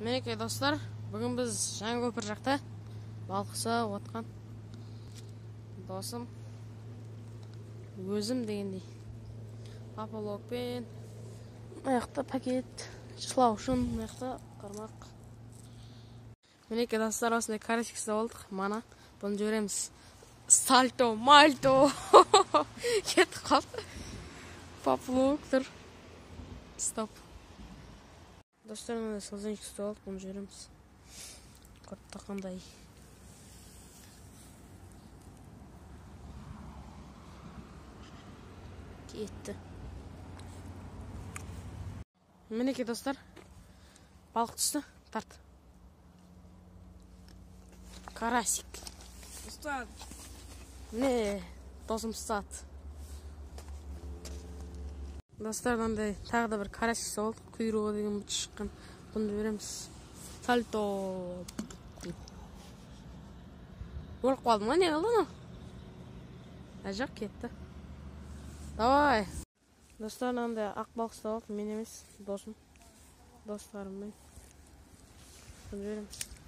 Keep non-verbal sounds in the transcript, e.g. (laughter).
мінекей достар бүгін біз жаңа көпір жақта балық ұстап отқан досым өзім дегендей. Поплавокпен мына пакет шылау үшін мына жақта қармақ. Мінекей достар осындай карасик ұстап мана бұны жібереміз. Сальто мальто. (laughs) Кетіп қалды. Поплавок тұр стоп. Достар мынандай сазанчик ұстап алдық бұны жібереміз қатты қандай кетті мінекей достар. Балық түсті тарт. Карасик. Ұстат. міне досым ұстады достар мынандай тағы да бір карасик ұстап алдық. Құйрығы деген быт шыққан. Бұны жібереміз сальто өліп қалды ма не қылды мынау жоқ кетті. Давай. Достар мынандай ақ балық ұстап алдық мен емес досым. Достарыммен бұны жібереміз